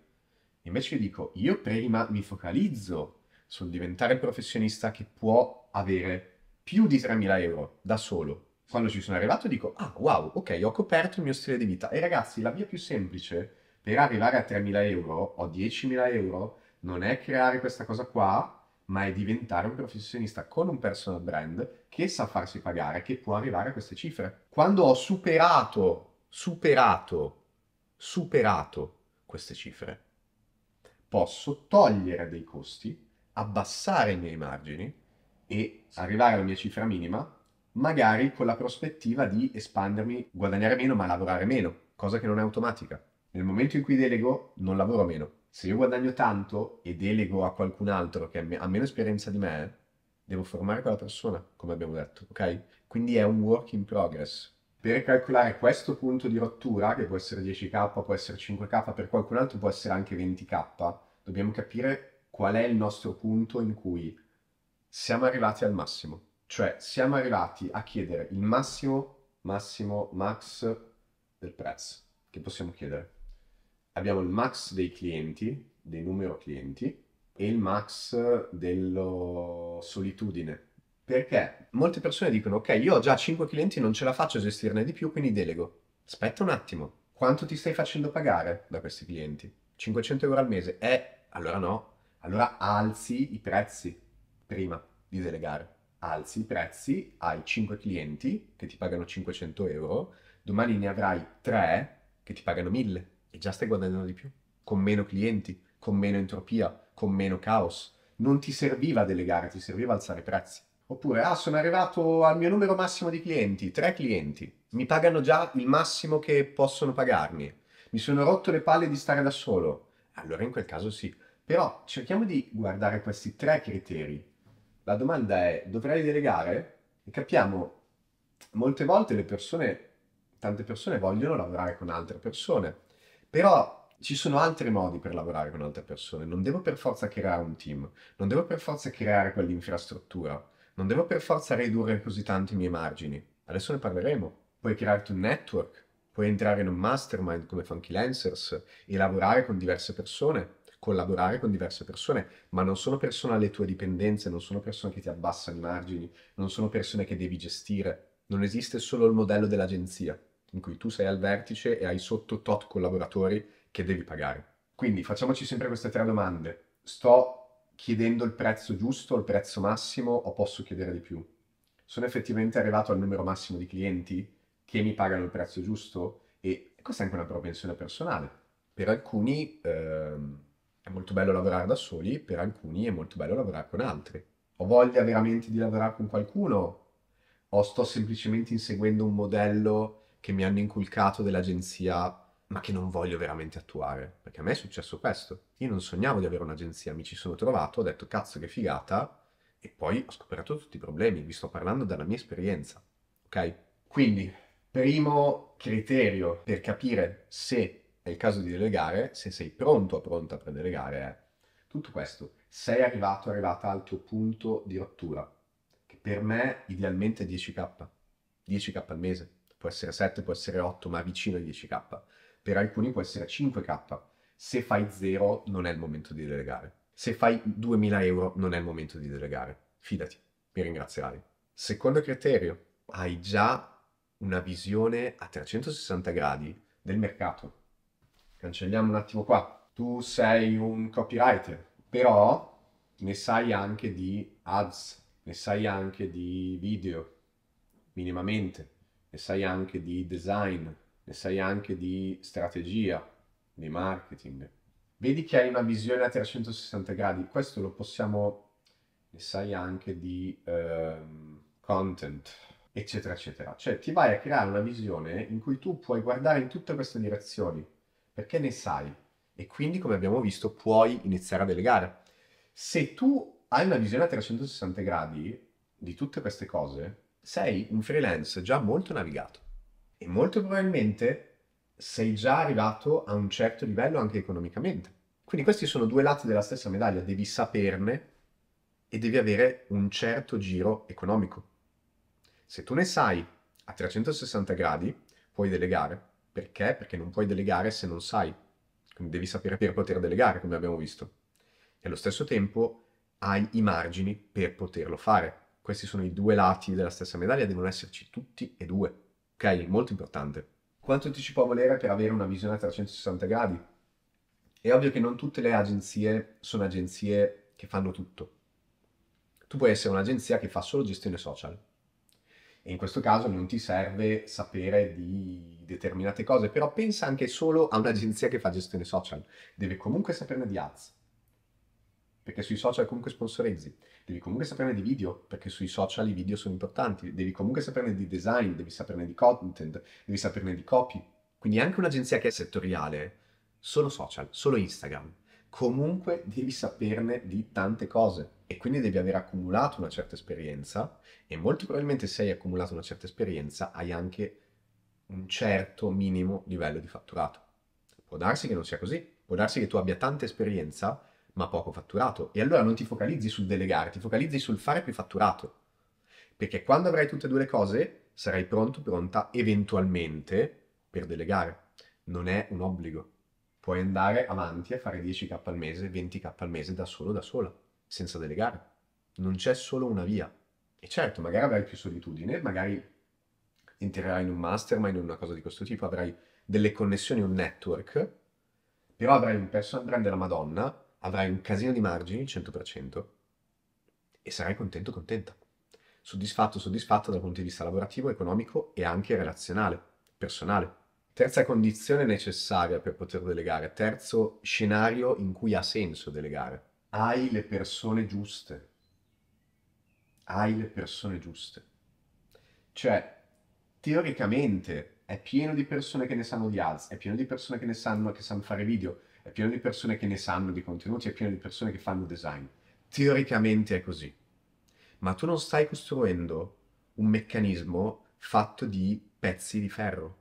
Invece io dico, io prima mi focalizzo sul diventare professionista che può avere più di 3.000 euro da solo. Quando ci sono arrivato dico, ah wow, ok, ho coperto il mio stile di vita. E ragazzi, la via più semplice per arrivare a 3.000 euro o 10.000 euro non è creare questa cosa qua, ma è diventare un professionista con un personal brand che sa farsi pagare, che può arrivare a queste cifre. Quando ho superato, superato, superato queste cifre, posso togliere dei costi, abbassare i miei margini e arrivare alla mia cifra minima, magari con la prospettiva di espandermi, guadagnare meno ma lavorare meno, cosa che non è automatica. Nel momento in cui delego, non lavoro meno, se io guadagno tanto e delego a qualcun altro che ha meno esperienza di me, devo formare quella persona, come abbiamo detto, ok? Quindi è un work in progress. Per calcolare questo punto di rottura, che può essere 10k, può essere 5k, per qualcun altro può essere anche 20k, dobbiamo capire qual è il nostro punto in cui siamo arrivati al massimo. Cioè siamo arrivati a chiedere il massimo, massimo, max del prezzo che possiamo chiedere abbiamo il max dei clienti, dei numero clienti, e il max della solitudine. Perché molte persone dicono, ok, io ho già 5 clienti, non ce la faccio a gestirne di più, quindi delego. Aspetta un attimo, quanto ti stai facendo pagare da questi clienti? 500 euro al mese? Eh, allora no. Allora alzi i prezzi prima di delegare. Alzi i prezzi, hai 5 clienti che ti pagano 500 euro, domani ne avrai 3 che ti pagano 1000 e già stai guadagnando di più, con meno clienti, con meno entropia, con meno caos. Non ti serviva delegare, ti serviva alzare prezzi. Oppure, ah, sono arrivato al mio numero massimo di clienti, tre clienti, mi pagano già il massimo che possono pagarmi, mi sono rotto le palle di stare da solo. Allora in quel caso sì. Però cerchiamo di guardare questi tre criteri. La domanda è, dovrei delegare? E capiamo, molte volte le persone, tante persone vogliono lavorare con altre persone, però ci sono altri modi per lavorare con altre persone. Non devo per forza creare un team, non devo per forza creare quell'infrastruttura, non devo per forza ridurre così tanto i miei margini. Adesso ne parleremo. Puoi crearti un network, puoi entrare in un mastermind come Funky Lancers e lavorare con diverse persone, collaborare con diverse persone, ma non sono persone alle tue dipendenze, non sono persone che ti abbassano i margini, non sono persone che devi gestire. Non esiste solo il modello dell'agenzia, in cui tu sei al vertice e hai sotto tot collaboratori che devi pagare. Quindi facciamoci sempre queste tre domande. Sto chiedendo il prezzo giusto, il prezzo massimo o posso chiedere di più? Sono effettivamente arrivato al numero massimo di clienti che mi pagano il prezzo giusto? E questa è anche una propensione personale. Per alcuni ehm, è molto bello lavorare da soli, per alcuni è molto bello lavorare con altri. Ho voglia veramente di lavorare con qualcuno? O sto semplicemente inseguendo un modello che mi hanno inculcato dell'agenzia ma che non voglio veramente attuare. Perché a me è successo questo. Io non sognavo di avere un'agenzia, mi ci sono trovato, ho detto cazzo che figata, e poi ho scoperto tutti i problemi, vi sto parlando dalla mia esperienza. Ok? Quindi, primo criterio per capire se è il caso di delegare, se sei pronto o pronta per delegare, è tutto questo. Sei arrivato, arrivata al tuo punto di rottura, che per me idealmente è 10k. 10k al mese. Può essere 7, può essere 8, ma vicino ai 10k per alcuni può essere 5k. Se fai 0 non è il momento di delegare. Se fai 2000 euro non è il momento di delegare. Fidati, mi ringrazierai. Secondo criterio, hai già una visione a 360 gradi del mercato. Cancelliamo un attimo qua. Tu sei un copywriter, però ne sai anche di ads, ne sai anche di video, minimamente, ne sai anche di design, ne sai anche di strategia, di marketing. Vedi che hai una visione a 360 gradi, questo lo possiamo, ne sai anche di um, content, eccetera, eccetera. Cioè ti vai a creare una visione in cui tu puoi guardare in tutte queste direzioni, perché ne sai. E quindi, come abbiamo visto, puoi iniziare a delegare. Se tu hai una visione a 360 gradi di tutte queste cose, sei un freelance già molto navigato e molto probabilmente sei già arrivato a un certo livello anche economicamente. Quindi questi sono due lati della stessa medaglia, devi saperne e devi avere un certo giro economico. Se tu ne sai a 360 gradi, puoi delegare. Perché? Perché non puoi delegare se non sai. Quindi devi sapere per poter delegare, come abbiamo visto. E allo stesso tempo hai i margini per poterlo fare. Questi sono i due lati della stessa medaglia, devono esserci tutti e due. Ok? Molto importante. Quanto ti ci può volere per avere una visione a 360 gradi? È ovvio che non tutte le agenzie sono agenzie che fanno tutto. Tu puoi essere un'agenzia che fa solo gestione social. E in questo caso non ti serve sapere di determinate cose, però pensa anche solo a un'agenzia che fa gestione social. Deve comunque saperne di ads, perché sui social comunque sponsorizzi. Devi comunque saperne di video, perché sui social i video sono importanti. Devi comunque saperne di design, devi saperne di content, devi saperne di copy. Quindi anche un'agenzia che è settoriale, solo social, solo Instagram, comunque devi saperne di tante cose e quindi devi aver accumulato una certa esperienza e molto probabilmente se hai accumulato una certa esperienza hai anche un certo minimo livello di fatturato. Può darsi che non sia così, può darsi che tu abbia tanta esperienza ma poco fatturato. E allora non ti focalizzi sul delegare, ti focalizzi sul fare più fatturato. Perché quando avrai tutte e due le cose, sarai pronto, pronta eventualmente per delegare. Non è un obbligo. Puoi andare avanti a fare 10k al mese, 20k al mese da solo, da sola, senza delegare. Non c'è solo una via. E certo, magari avrai più solitudine, magari entrerai in un mastermind, in una cosa di questo tipo, avrai delle connessioni, un network, però avrai un personal brand della Madonna avrai un casino di margini, 100%, e sarai contento, contenta. Soddisfatto, soddisfatta dal punto di vista lavorativo, economico e anche relazionale, personale. Terza condizione necessaria per poter delegare, terzo scenario in cui ha senso delegare. Hai le persone giuste. Hai le persone giuste. Cioè, teoricamente è pieno di persone che ne sanno di ads, è pieno di persone che ne sanno, che sanno fare video, è pieno di persone che ne sanno di contenuti, è pieno di persone che fanno design. Teoricamente è così. Ma tu non stai costruendo un meccanismo fatto di pezzi di ferro,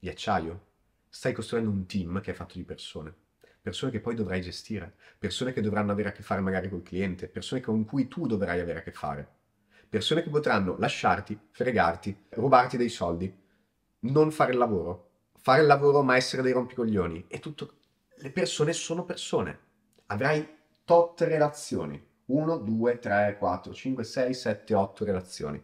di acciaio. stai costruendo un team che è fatto di persone. Persone che poi dovrai gestire, persone che dovranno avere a che fare magari col cliente, persone con cui tu dovrai avere a che fare, persone che potranno lasciarti, fregarti, rubarti dei soldi, non fare il lavoro, fare il lavoro ma essere dei rompicoglioni. E tutto. Le persone sono persone. Avrai tot relazioni. 1, 2, 3, 4, 5, 6, 7, 8 relazioni.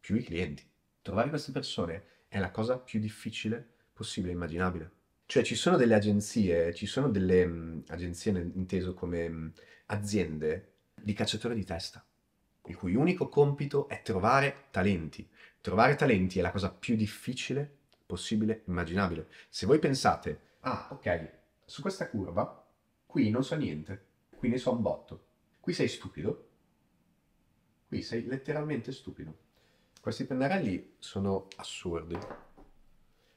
Più i clienti. Trovare queste persone è la cosa più difficile possibile, immaginabile. Cioè ci sono delle agenzie, ci sono delle mh, agenzie inteso come mh, aziende di cacciatori di testa, il cui unico compito è trovare talenti. Trovare talenti è la cosa più difficile possibile, immaginabile. Se voi pensate, ah ok, su questa curva, qui non so niente, qui ne so un botto, qui sei stupido, qui sei letteralmente stupido. Questi pennarelli sono assurdi.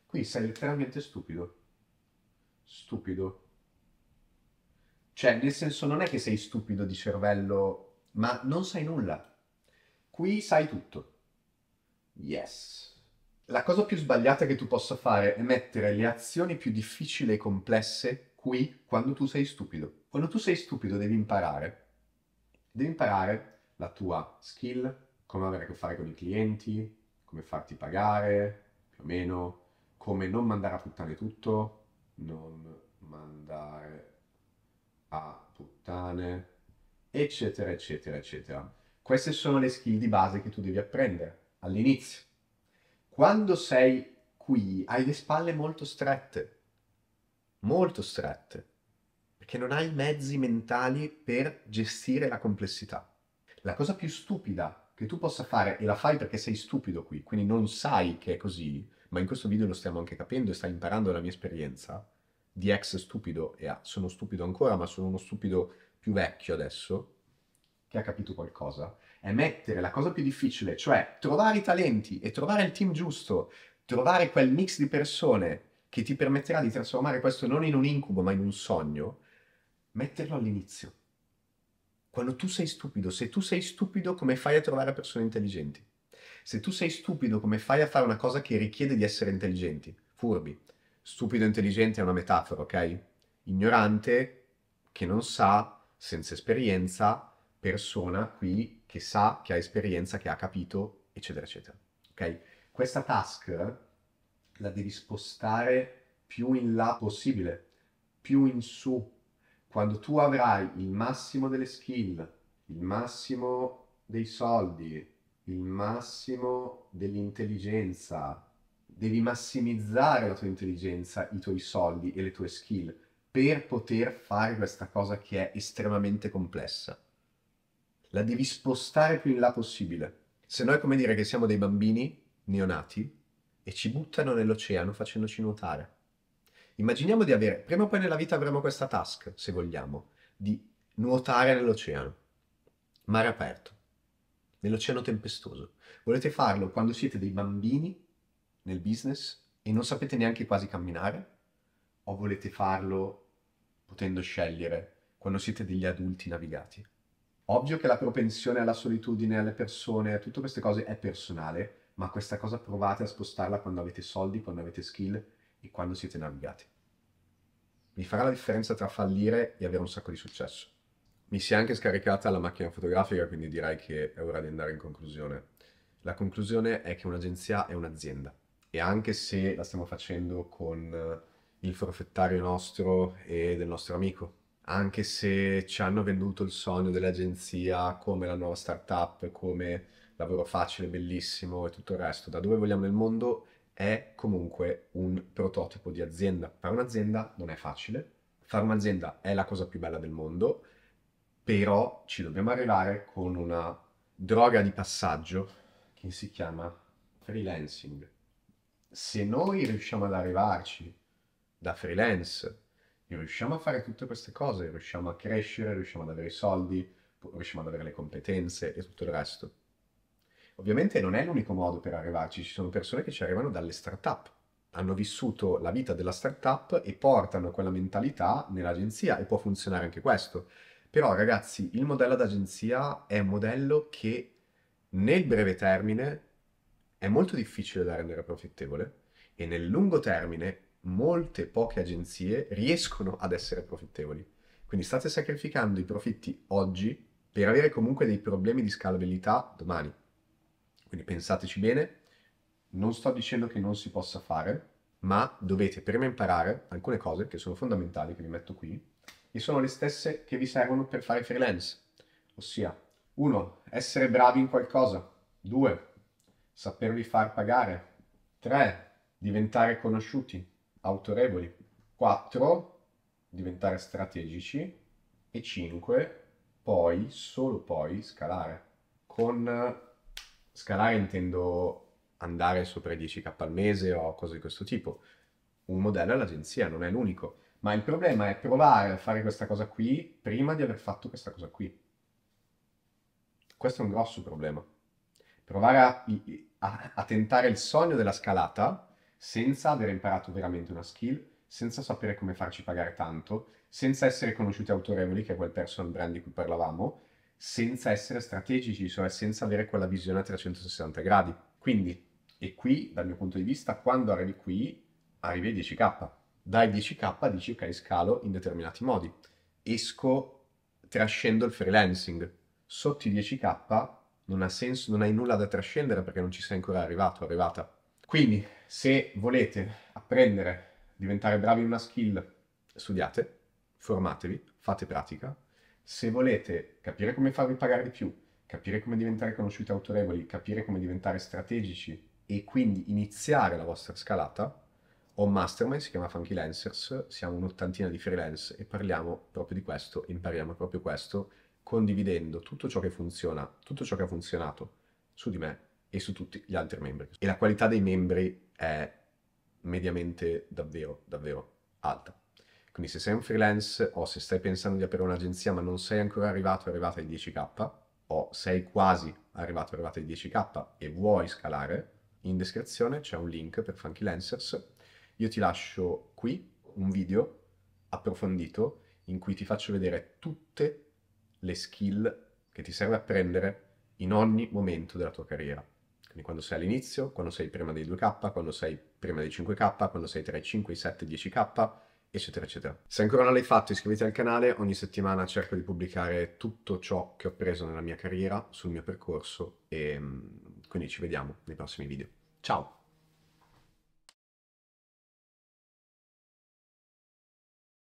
Qui sei letteralmente stupido. Stupido. Cioè, nel senso, non è che sei stupido di cervello, ma non sai nulla. Qui sai tutto. Yes. La cosa più sbagliata che tu possa fare è mettere le azioni più difficili e complesse qui quando tu sei stupido. Quando tu sei stupido devi imparare. Devi imparare la tua skill, come avere a che fare con i clienti, come farti pagare, più o meno, come non mandare a puttane tutto, non mandare a puttane, eccetera, eccetera, eccetera. Queste sono le skill di base che tu devi apprendere all'inizio. Quando sei qui hai le spalle molto strette, molto strette, perché non hai mezzi mentali per gestire la complessità. La cosa più stupida che tu possa fare, e la fai perché sei stupido qui, quindi non sai che è così, ma in questo video lo stiamo anche capendo e stai imparando la mia esperienza di ex stupido, e sono stupido ancora, ma sono uno stupido più vecchio adesso, che ha capito qualcosa, è mettere la cosa più difficile, cioè trovare i talenti e trovare il team giusto, trovare quel mix di persone che ti permetterà di trasformare questo non in un incubo ma in un sogno, metterlo all'inizio. Quando tu sei stupido, se tu sei stupido, come fai a trovare persone intelligenti? Se tu sei stupido, come fai a fare una cosa che richiede di essere intelligenti? Furbi. Stupido e intelligente è una metafora, ok? Ignorante, che non sa, senza esperienza, persona qui che sa, che ha esperienza, che ha capito, eccetera, eccetera. Ok? Questa task la devi spostare più in là possibile, più in su. Quando tu avrai il massimo delle skill, il massimo dei soldi, il massimo dell'intelligenza, devi massimizzare la tua intelligenza, i tuoi soldi e le tue skill per poter fare questa cosa che è estremamente complessa la devi spostare più in là possibile. Se no è come dire che siamo dei bambini neonati e ci buttano nell'oceano facendoci nuotare. Immaginiamo di avere, prima o poi nella vita avremo questa task, se vogliamo, di nuotare nell'oceano, mare aperto, nell'oceano tempestoso. Volete farlo quando siete dei bambini nel business e non sapete neanche quasi camminare? O volete farlo potendo scegliere quando siete degli adulti navigati? Ovvio che la propensione alla solitudine, alle persone, a tutte queste cose è personale, ma questa cosa provate a spostarla quando avete soldi, quando avete skill e quando siete navigati. Vi farà la differenza tra fallire e avere un sacco di successo. Mi si è anche scaricata la macchina fotografica, quindi direi che è ora di andare in conclusione. La conclusione è che un'agenzia è un'azienda e anche se la stiamo facendo con il forfettario nostro e del nostro amico, anche se ci hanno venduto il sogno dell'agenzia come la nuova startup, come lavoro facile, bellissimo e tutto il resto, da dove vogliamo nel mondo è comunque un prototipo di azienda. Fare un'azienda non è facile, fare un'azienda è la cosa più bella del mondo, però ci dobbiamo arrivare con una droga di passaggio che si chiama freelancing. Se noi riusciamo ad arrivarci da freelance e riusciamo a fare tutte queste cose, riusciamo a crescere, riusciamo ad avere i soldi, riusciamo ad avere le competenze e tutto il resto. Ovviamente non è l'unico modo per arrivarci, ci sono persone che ci arrivano dalle start-up, hanno vissuto la vita della start-up e portano quella mentalità nell'agenzia e può funzionare anche questo. Però ragazzi, il modello d'agenzia è un modello che nel breve termine è molto difficile da rendere profittevole e nel lungo termine molte poche agenzie riescono ad essere profittevoli. Quindi state sacrificando i profitti oggi per avere comunque dei problemi di scalabilità domani. Quindi pensateci bene, non sto dicendo che non si possa fare, ma dovete prima imparare alcune cose che sono fondamentali, che vi metto qui, e sono le stesse che vi servono per fare freelance. Ossia, 1. Essere bravi in qualcosa. 2. Sapervi far pagare. 3. Diventare conosciuti, autorevoli. 4. Diventare strategici. E 5. Poi, solo poi, scalare. Con scalare intendo andare sopra i 10k al mese o cose di questo tipo. Un modello è l'agenzia, non è l'unico. Ma il problema è provare a fare questa cosa qui prima di aver fatto questa cosa qui. Questo è un grosso problema. Provare a, a, a tentare il sogno della scalata senza aver imparato veramente una skill, senza sapere come farci pagare tanto, senza essere conosciuti autorevoli, che è quel personal brand di cui parlavamo, senza essere strategici, cioè senza avere quella visione a 360 gradi. Quindi, e qui, dal mio punto di vista, quando arrivi qui, arrivi ai 10k. Dai 10k dici, ok, scalo in determinati modi. Esco trascendo il freelancing. Sotto i 10k non ha senso, non hai nulla da trascendere perché non ci sei ancora arrivato, arrivata. Quindi, se volete apprendere, diventare bravi in una skill, studiate, formatevi, fate pratica. Se volete capire come farvi pagare di più, capire come diventare conosciuti autorevoli, capire come diventare strategici e quindi iniziare la vostra scalata, ho un mastermind, si chiama Funky Lancers, siamo un'ottantina di freelance e parliamo proprio di questo, impariamo proprio questo condividendo tutto ciò che funziona, tutto ciò che ha funzionato su di me e su tutti gli altri membri. E la qualità dei membri è mediamente davvero, davvero alta. Quindi se sei un freelance o se stai pensando di aprire un'agenzia ma non sei ancora arrivato o arrivata ai 10k o sei quasi arrivato o arrivata ai 10k e vuoi scalare, in descrizione c'è un link per Funky Lancers. Io ti lascio qui un video approfondito in cui ti faccio vedere tutte le skill che ti serve apprendere in ogni momento della tua carriera. Quindi quando sei all'inizio, quando sei prima dei 2K, quando sei prima dei 5K, quando sei tra i 5, i 7, 10K, eccetera, eccetera. Se ancora non l'hai fatto, iscriviti al canale. Ogni settimana cerco di pubblicare tutto ciò che ho preso nella mia carriera, sul mio percorso e mm, quindi ci vediamo nei prossimi video. Ciao!